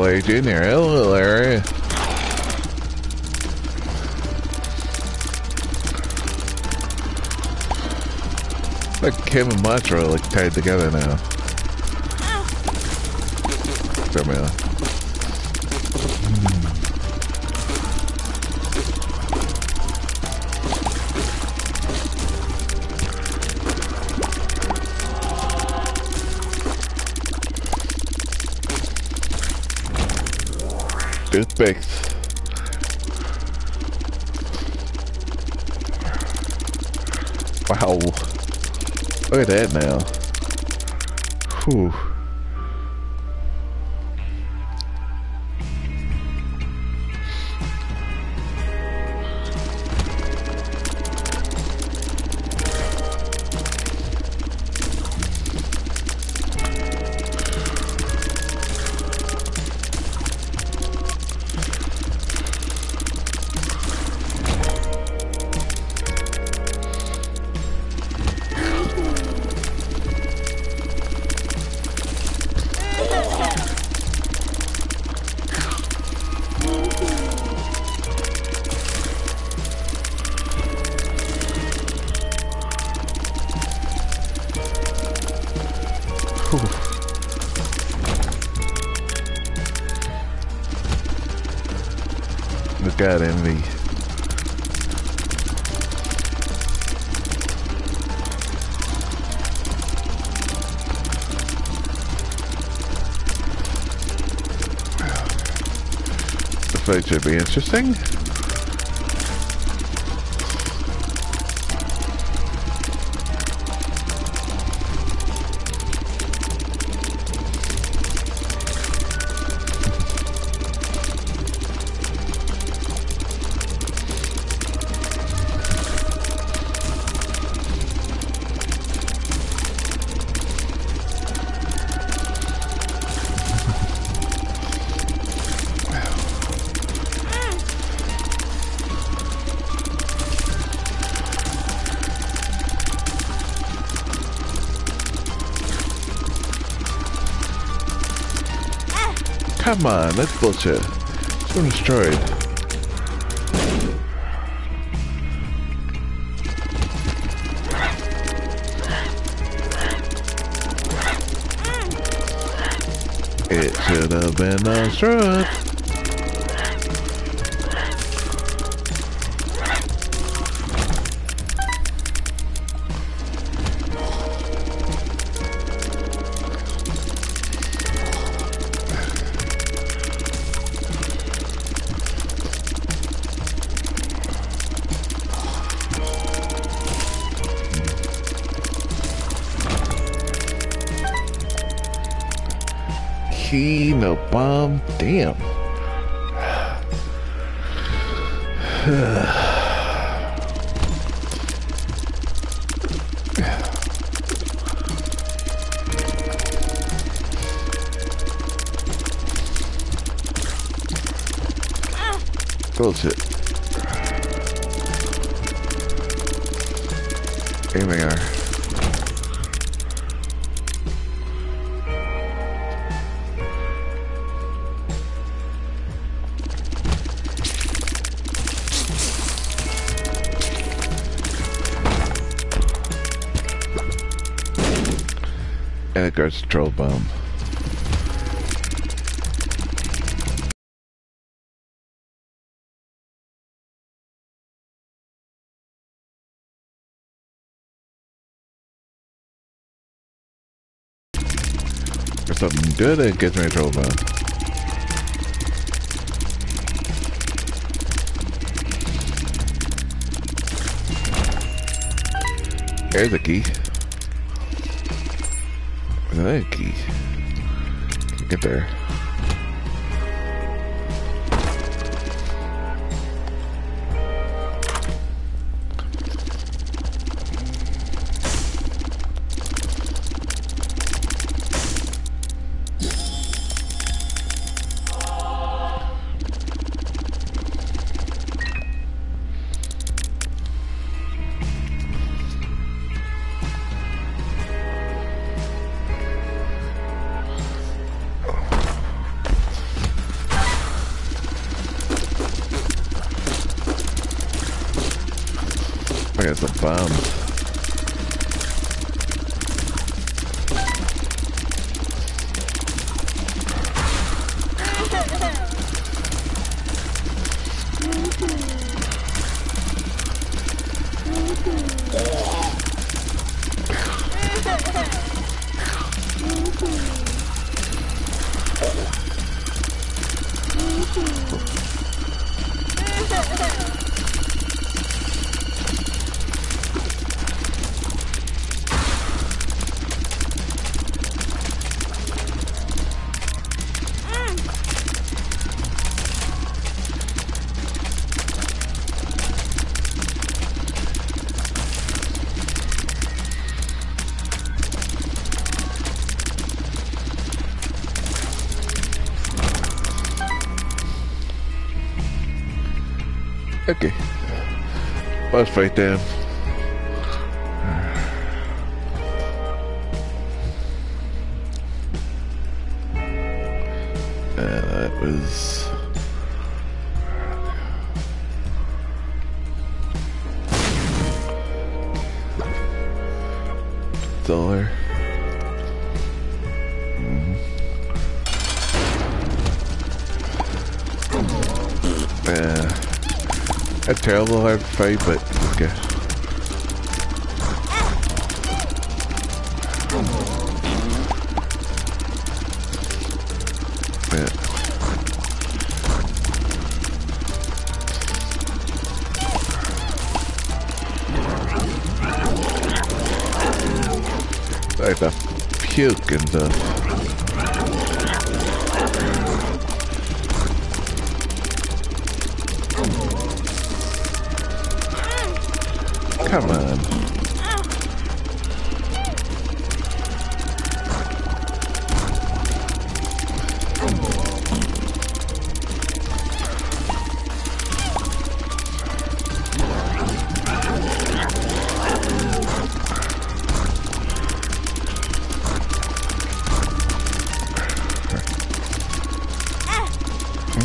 Larry Jr. Hello, Larry. Like Kim and Matra are like tied together now. Ah. Jamila. Toothpicks. Wow. Look at that now. Whew. At envy. The should be interesting. Come on, that's bullshit. Been destroyed. It should have been destroyed. Key, no bomb. Damn. Bullshit. Aiming her. And it goes troll bomb. If something good, it gets me a troll bomb. There's a key. Key. Get there. I got some bombs. Okay. Boss fight down. Uh, that was... Dollar. Mm. Uh, a terrible hard fight, but okay. Yeah. Like the puke and the Come on.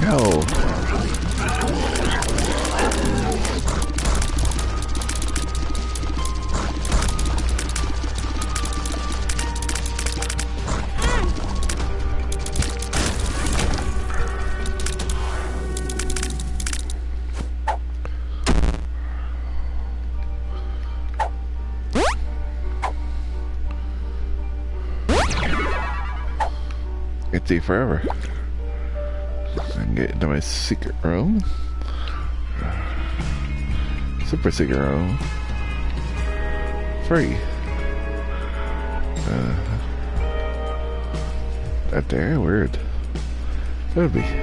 No. It's a forever. I can get into my secret room. Super secret room. Free. Uh, that there? Weird. That would be.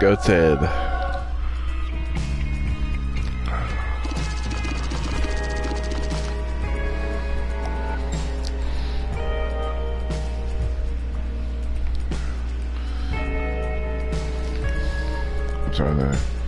Goat's head. I'm sorry there.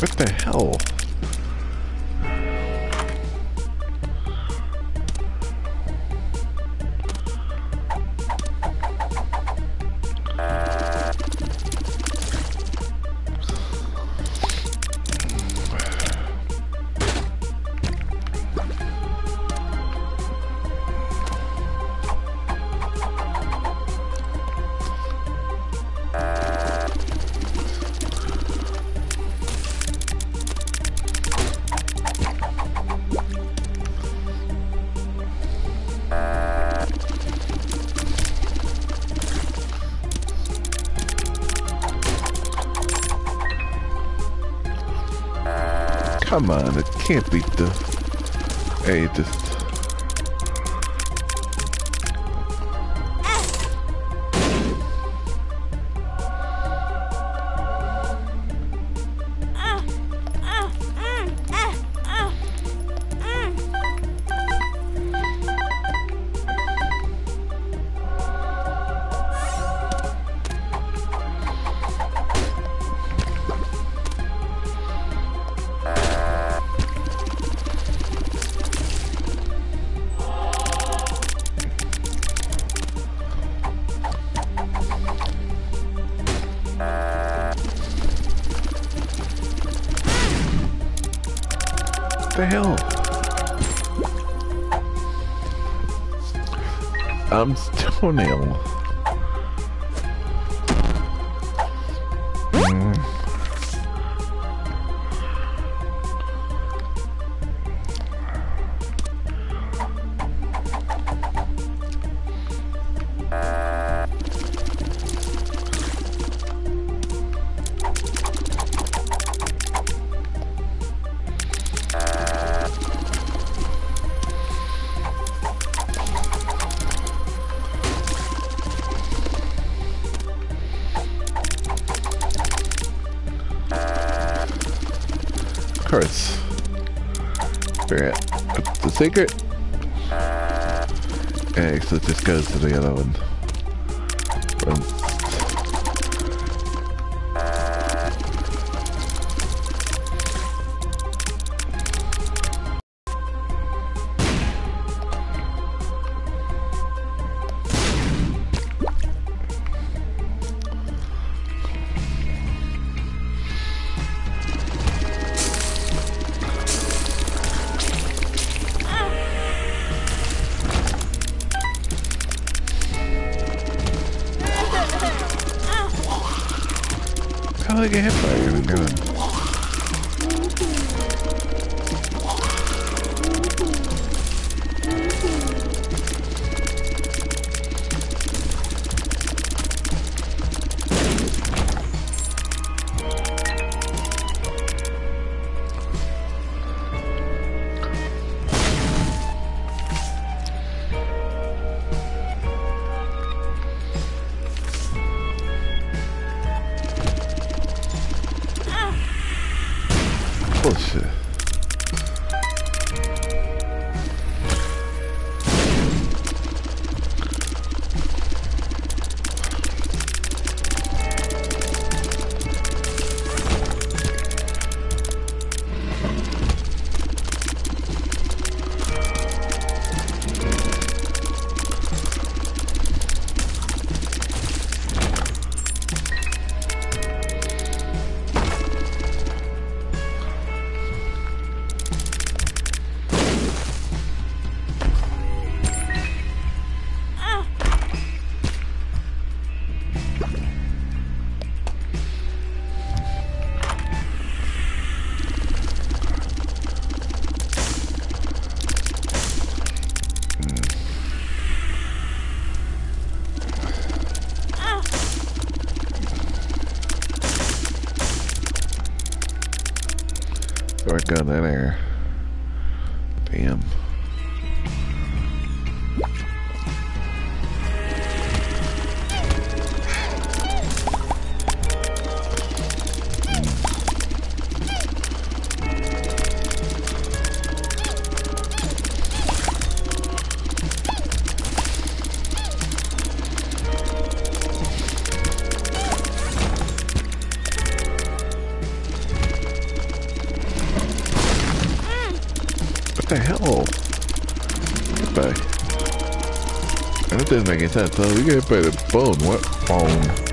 What the hell? Come on, it can't be the... Hey, just... the hell? I'm toenail. Out the secret. Okay, so it just goes to the other one. Boom. I get hit by you? Good. Oh. Goodbye. And it doesn't make any sense. So we get by the bone. What bone?